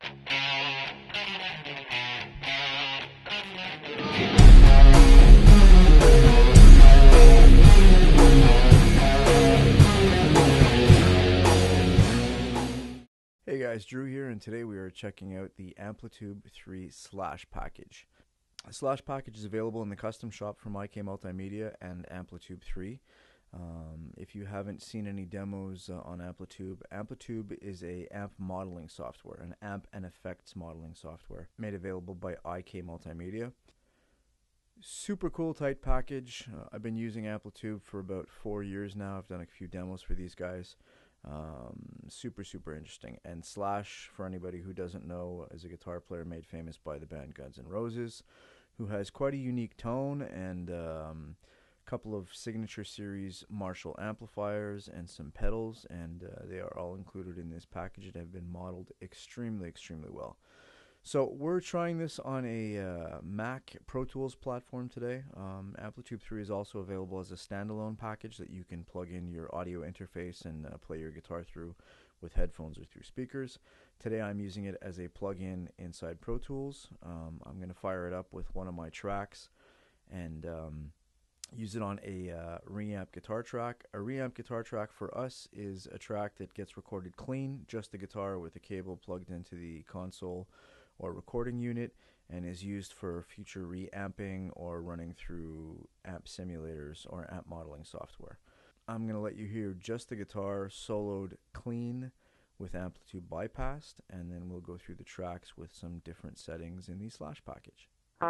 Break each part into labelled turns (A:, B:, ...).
A: Hey guys, Drew here, and today we are checking out the Amplitube 3 Slash package. The Slash package is available in the custom shop from IK Multimedia and Amplitube 3. Um, if you haven't seen any demos uh, on Amplitube, Amplitube is a amp modeling software, an amp and effects modeling software made available by IK Multimedia. Super cool, tight package. Uh, I've been using Amplitube for about four years now. I've done a few demos for these guys. Um, super, super interesting. And Slash, for anybody who doesn't know, is a guitar player made famous by the band Guns N' Roses, who has quite a unique tone and um, couple of signature series Marshall amplifiers and some pedals, and uh, they are all included in this package and have been modeled extremely, extremely well. So we're trying this on a uh, Mac Pro Tools platform today. Um, Amplitube 3 is also available as a standalone package that you can plug in your audio interface and uh, play your guitar through with headphones or through speakers. Today I'm using it as a plug-in inside Pro Tools. Um, I'm going to fire it up with one of my tracks and um, use it on a uh, reamp guitar track. A reamp guitar track for us is a track that gets recorded clean, just the guitar with a cable plugged into the console or recording unit and is used for future reamping or running through amp simulators or amp modeling software. I'm going to let you hear just the guitar soloed clean with Amplitube bypassed and then we'll go through the tracks with some different settings in the slash package. We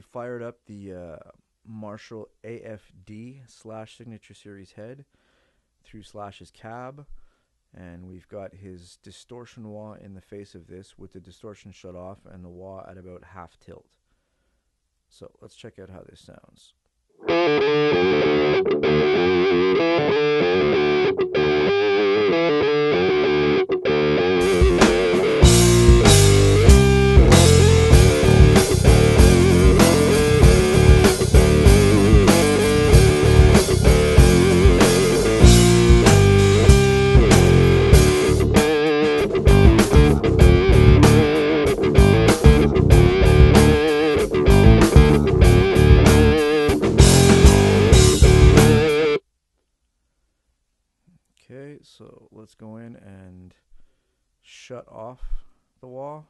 A: fired up the uh, Marshall AFD slash signature series head through slash's cab and we've got his distortion wah in the face of this with the distortion shut off and the wah at about half tilt. So let's check out how this sounds. shut off the wah.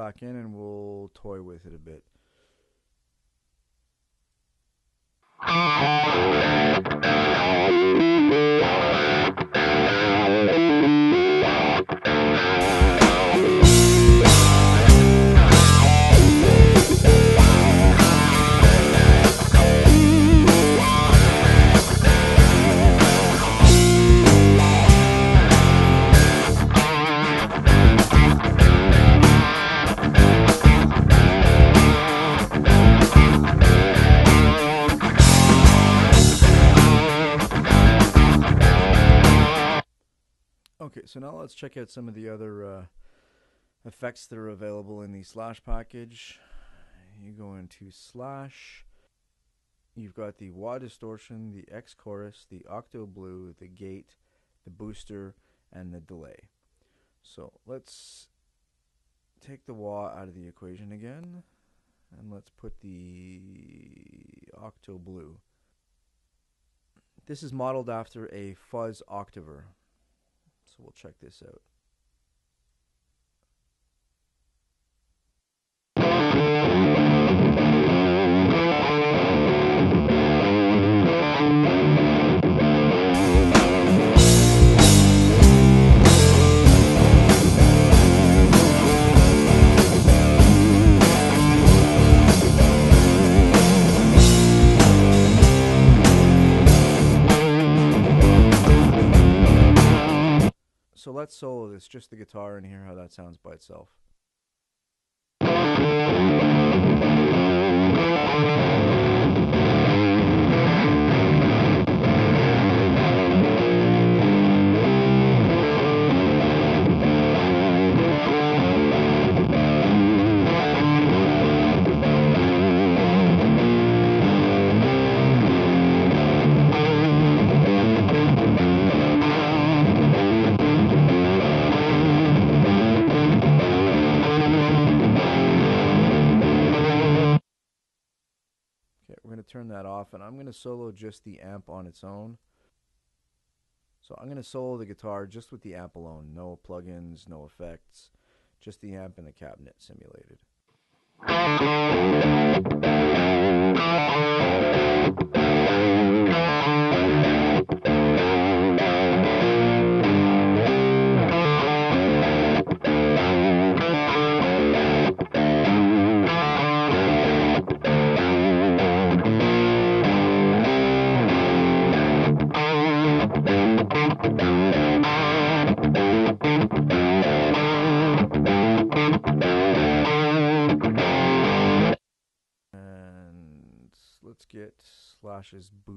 A: Back in and we'll toy with it a bit. Okay, so now let's check out some of the other uh, effects that are available in the Slash package. You go into Slash. You've got the wah distortion, the X chorus, the octo blue, the gate, the booster, and the delay. So let's take the wah out of the equation again, and let's put the octo blue. This is modeled after a fuzz octaver. We'll check this out. Let's solo this, just the guitar, and hear how that sounds by itself. That off, and I'm going to solo just the amp on its own. So I'm going to solo the guitar just with the amp alone. No plugins, no effects, just the amp and the cabinet simulated.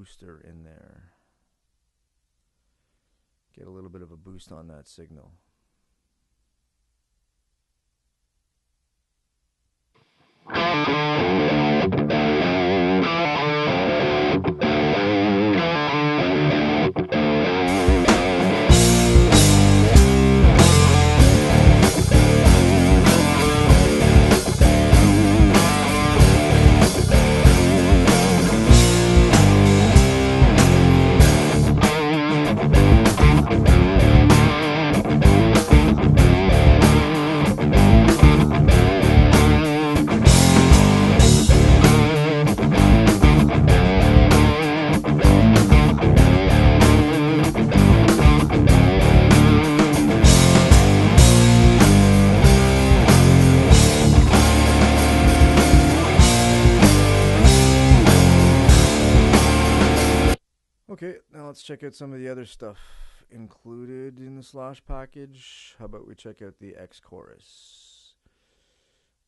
A: Booster in there. Get a little bit of a boost on that signal. Okay, now let's check out some of the other stuff included in the Slash package. How about we check out the X chorus?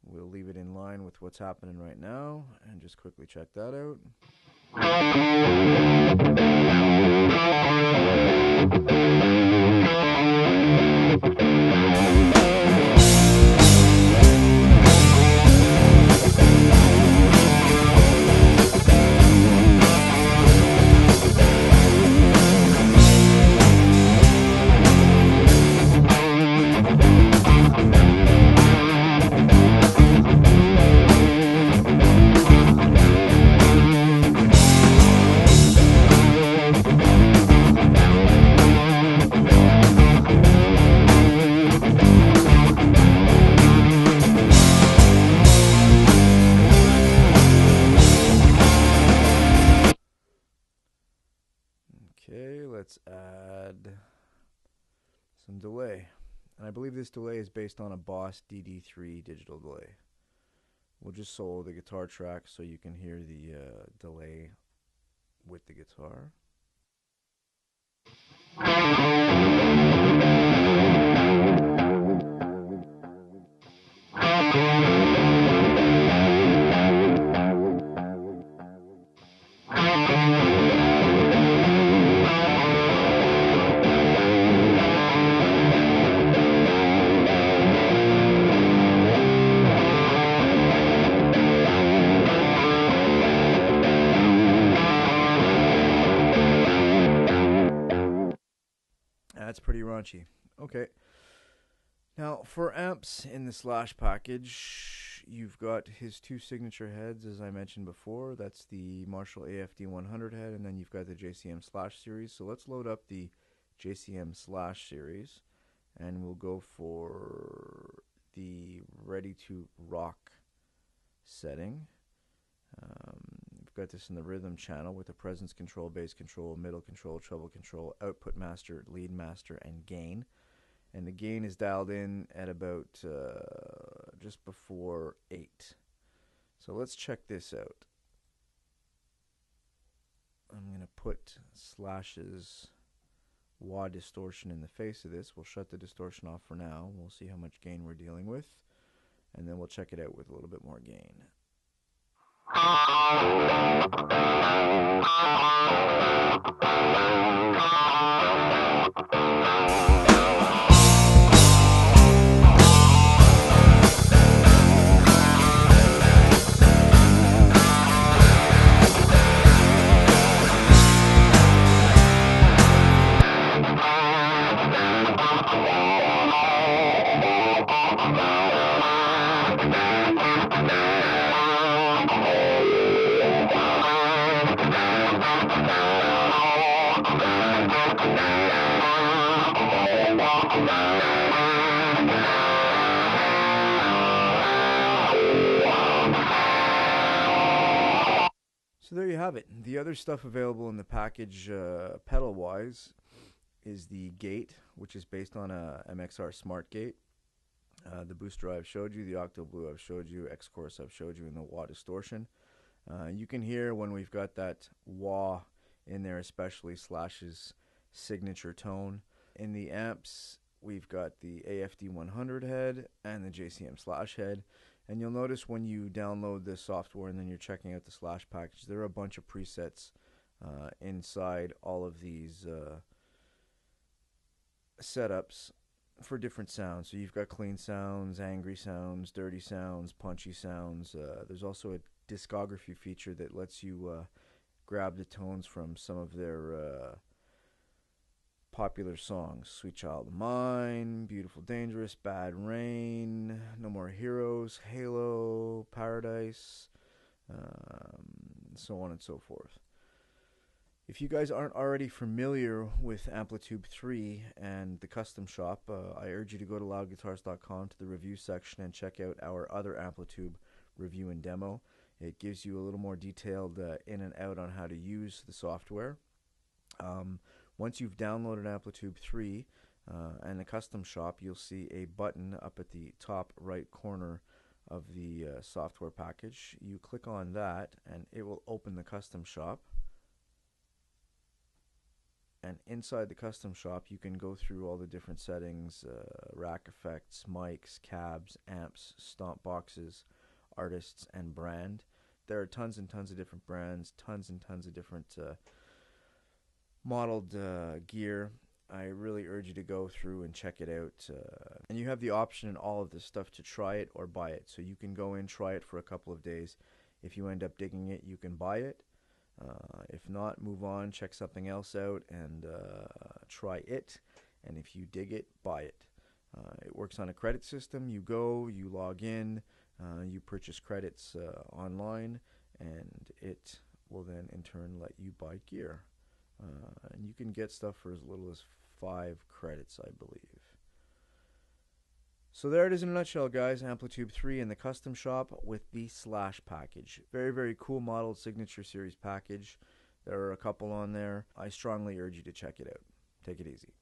A: We'll leave it in line with what's happening right now and just quickly check that out. Some delay. And I believe this delay is based on a Boss DD3 digital delay. We'll just solo the guitar track so you can hear the uh, delay with the guitar. That's pretty raunchy. Okay. Now, for amps in the Slash package, you've got his two signature heads, as I mentioned before. That's the Marshall AFD 100 head, and then you've got the JCM Slash series. So let's load up the JCM Slash series, and we'll go for the Ready to Rock setting. We've got this in the rhythm channel with the presence control, bass control, middle control, treble control, output master, lead master, and gain. And the gain is dialed in at about uh, just before 8. So let's check this out. I'm going to put slashes wah distortion in the face of this. We'll shut the distortion off for now. We'll see how much gain we're dealing with. And then we'll check it out with a little bit more gain. Thank you. So there you have it. The other stuff available in the package, uh, pedal wise, is the gate, which is based on a MXR Smart Gate. Uh, the booster I've showed you, the Octo Blue I've showed you, X Chorus I've showed you, and the wah distortion. Uh, you can hear when we've got that wah in there, especially Slash's signature tone. In the amps, we've got the AFD 100 head and the JCM Slash head. And you'll notice when you download this software and then you're checking out the Slash package, there are a bunch of presets uh, inside all of these uh, setups for different sounds. So you've got clean sounds, angry sounds, dirty sounds, punchy sounds. Uh, there's also a discography feature that lets you uh, grab the tones from some of their uh, popular songs Sweet Child of Mine, Beautiful Dangerous, Bad Rain, No More Heroes, Halo, Paradise, um, so on and so forth. If you guys aren't already familiar with Amplitube 3 and the custom shop, uh, I urge you to go to loudguitars.com to the review section and check out our other Amplitube review and demo. It gives you a little more detailed uh, in and out on how to use the software. Um, once you've downloaded Amplitube 3 uh, and the custom shop, you'll see a button up at the top right corner of the uh, software package. You click on that and it will open the custom shop. And inside the custom shop, you can go through all the different settings uh, rack effects, mics, cabs, amps, stomp boxes, artists, and brand. There are tons and tons of different brands, tons and tons of different uh, modeled uh, gear. I really urge you to go through and check it out. Uh, and you have the option in all of this stuff to try it or buy it. So you can go in, try it for a couple of days. If you end up digging it, you can buy it. Uh, if not, move on, check something else out, and uh, try it. And if you dig it, buy it. Uh, it works on a credit system. You go, you log in, uh, you purchase credits online, and it will then in turn let you buy gear. Uh, and you can get stuff for as little as five credits, I believe. So there it is in a nutshell, guys. Amplitube 3 in the custom shop with the Slash package. Very, very cool modeled Signature Series package. There are a couple on there. I strongly urge you to check it out. Take it easy.